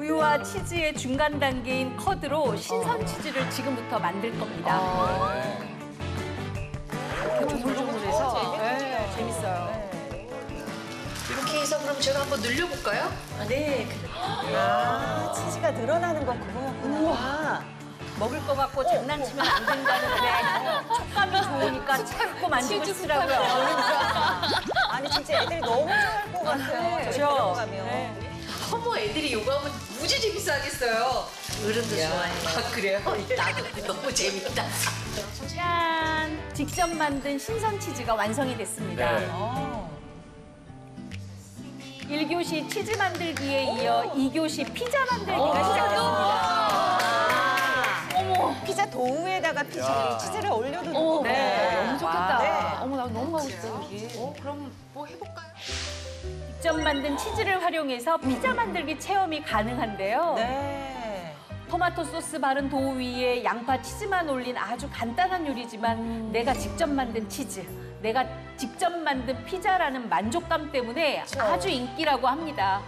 우유와 치즈의 중간 단계인 커드로 신선 치즈를 지금부터 만들 겁니다. 조물조물해서 네, 재밌어요. 이렇게 해서 그럼 제가 한번 늘려볼까요? 네, 아, 치즈가 늘어나는 거 그거였구나. 먹을 것 같고 장난치면 안 된다는데 촉감이 좋으니까 자꾸 만지고 싶더라고요. 아니 진짜 애들이 너무 좋아할 것 같아요. 그렇죠. 들어가면. 어머 애들이 이거 하면 무지 재밌어 하겠어요. 어른도 좋아해요. 아 그래요? 나도 너무 재밌다. 짠! 직접 만든 신선 치즈가 완성이 됐습니다. 네. 어. 1교시 치즈 만들기에 이어 2교시 피자 만들기가 시작됐습니다. 피자 도우에다가 피자 치즈를 올려도 되고. 네. 너무 좋겠다. 네. 어머, 나 너무 가고 싶어, 여기. 어 그럼 뭐 해볼까요? 직접 만든 치즈를 활용해서 피자 만들기 체험이 가능한데요. 네. 토마토 소스 바른 도우 위에 양파 치즈만 올린 아주 간단한 요리지만 내가 직접 만든 치즈, 내가 직접 만든 피자라는 만족감 때문에 그렇죠. 아주 인기라고 합니다.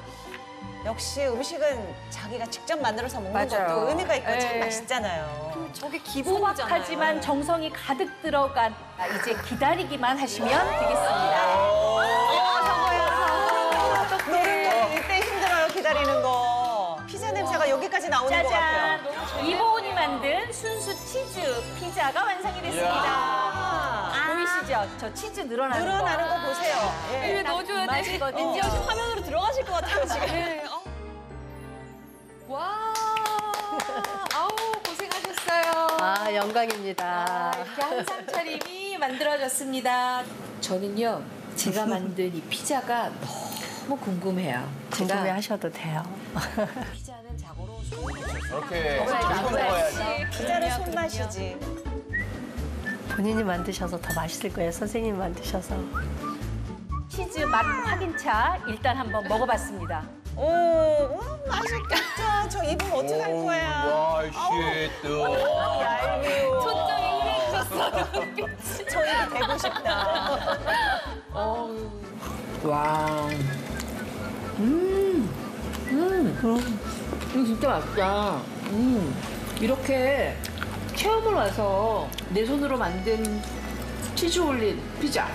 역시 음식은 자기가 직접 만들어서 먹는 맞아요. 것도 의미가 있고 참 네. 맛있잖아요. 저게 소박하지만 정성이 가득 들어간 아, 이제 기다리기만 하시면 되겠습니다. 노릇노릇 이때 힘들어요 기다리는 거. 피자 냄새가 여기까지 나오는 것 짜잔! 같아요. 이보은이 만든 순수 치즈 피자가 완성이 됐습니다. 아, 보이시죠? 저 치즈 늘어나는 거. 늘어나는 거 보세요. 예. 입에 넣어줘야 돼. 맞거든요. 왠지 여기 화면으로 들어가실 것 같아요, 지금. 네. 어. 아, 영광입니다. 이렇게 한상 차림이 만들어졌습니다. 저는요 제가 만든 이 피자가 너무 궁금해요. 제가 궁금해 하셔도 돼요. 피자는 자고로 이렇게 먹어야지, 이거 먹어야지. 피자는 손맛이지. 본인이 만드셔서 더 맛있을 거예요. 선생님이 만드셔서. 치즈 맛 확인차 일단 한번 먹어봤습니다. 오, 오 맛있겠다. 저 입은 어떻게 할 거야? 와, shit. 얄미워. 초점이 흐려졌어. 저 입이 되고 싶다. 와. 음. 음. 이거 진짜 맛있다. 음. 이렇게 체험을 와서 내 손으로 만든 치즈 올린 피자.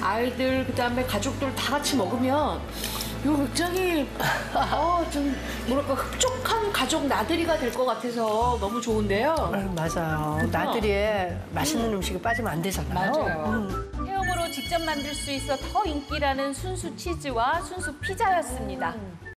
아이들, 그 다음에 가족들 다 같이 먹으면 이거 굉장히, 어, 좀, 뭐랄까, 흡족한 가족 나들이가 될 것 같아서 너무 좋은데요. 음, 맞아요. 나들이에 맛있는 음 식이 빠지면 안 되잖아요. 맞아요. 체험으로 직접 만들 수 있어 더 인기라는 순수 치즈와 순수 피자였습니다.